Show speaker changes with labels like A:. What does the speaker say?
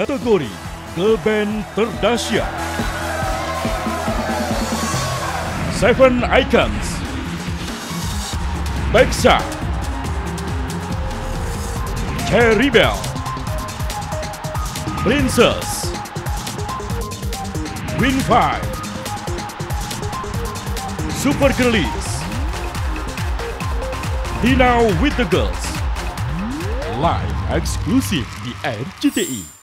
A: kategori Girl Band Terdahsyat. Seven Icons. Beksa Cherry Bell. Princess Win 5 Super Girlies. Dinau with the Girls. Live eksklusif di RCTI